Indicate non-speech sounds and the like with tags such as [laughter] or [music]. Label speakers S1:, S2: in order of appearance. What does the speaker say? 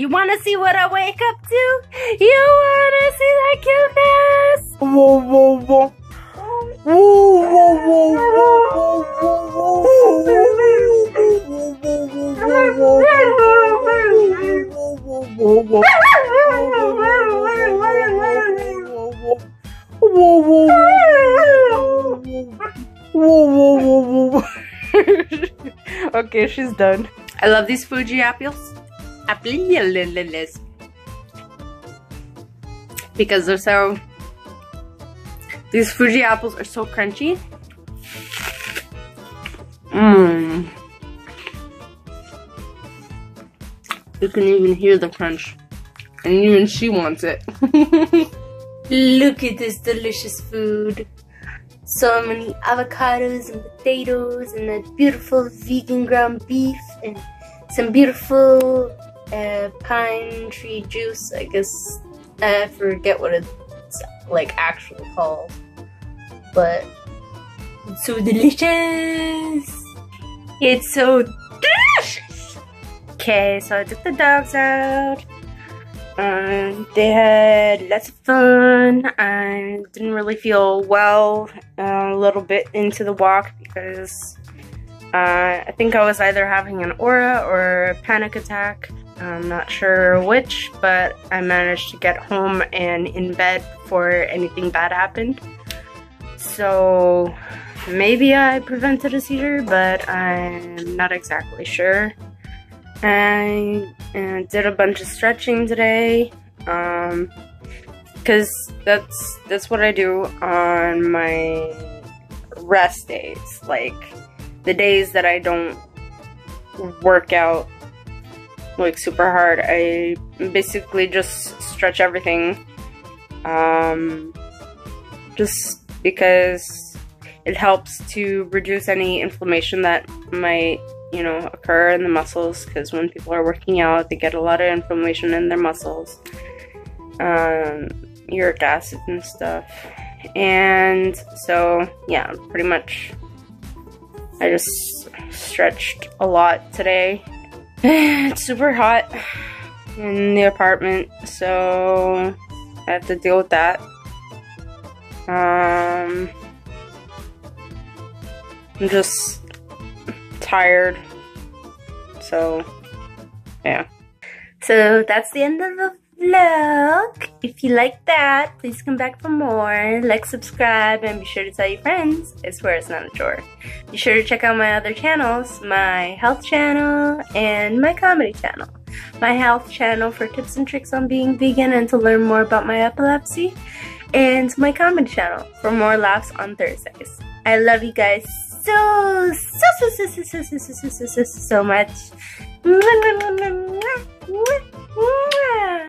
S1: You wanna see what I wake up to? You wanna see that cuteness?
S2: Whoa, whoa, whoa. Whoa, whoa, whoa, whoa, whoa, whoa, whoa,
S1: okay, she's done. I love these Fuji apples. Because they're so... These Fuji apples are so crunchy. Mmm. You can even hear the crunch. And even she wants it. [laughs] Look at this delicious food. So many avocados and potatoes and a beautiful vegan ground beef and some beautiful uh, pine tree juice. I guess I forget what it's like actually called, but it's so delicious. It's so delicious. Okay, so I took the dogs out. Um, they had lots of fun. I didn't really feel well uh, a little bit into the walk because uh, I think I was either having an aura or a panic attack. I'm not sure which, but I managed to get home and in bed before anything bad happened. So maybe I prevented a seizure, but I'm not exactly sure. I uh, did a bunch of stretching today, um, cause that's that's what I do on my rest days, like the days that I don't work out like super hard. I basically just stretch everything, um, just because it helps to reduce any inflammation that might you know, occur in the muscles because when people are working out, they get a lot of inflammation in their muscles, um, uric acid and stuff. And so, yeah, pretty much I just stretched a lot today. [sighs] it's super hot in the apartment, so I have to deal with that. Um, I'm just tired. So, yeah. So that's the end of the vlog. If you like that, please come back for more. Like, subscribe, and be sure to tell your friends. I swear it's not a chore. Be sure to check out my other channels, my health channel and my comedy channel. My health channel for tips and tricks on being vegan and to learn more about my epilepsy. And my comedy channel for more laughs on Thursdays. I love you guys so, so, so, so, so, so, so, so, so, so, so much.